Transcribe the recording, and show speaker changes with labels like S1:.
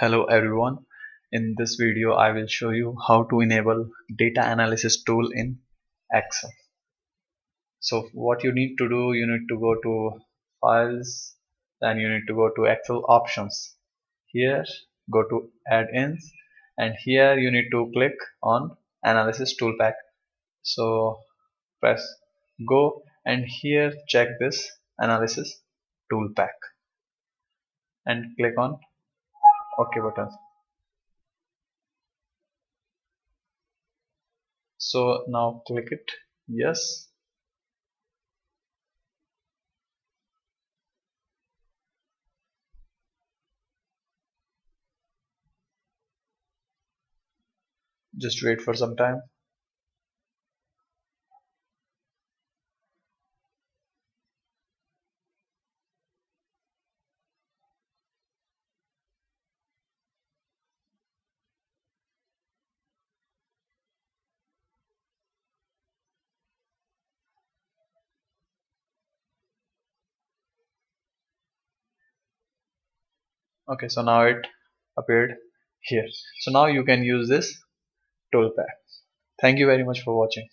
S1: Hello everyone. In this video I will show you how to enable data analysis tool in Excel. So what you need to do, you need to go to files, then you need to go to Excel options. Here go to add-ins and here you need to click on analysis ToolPak. So press go and here check this analysis ToolPak and click on ok button so now click it. Yes. Just wait for some time okay so now it appeared here. So now you can use this ToolPak thank you very much for watching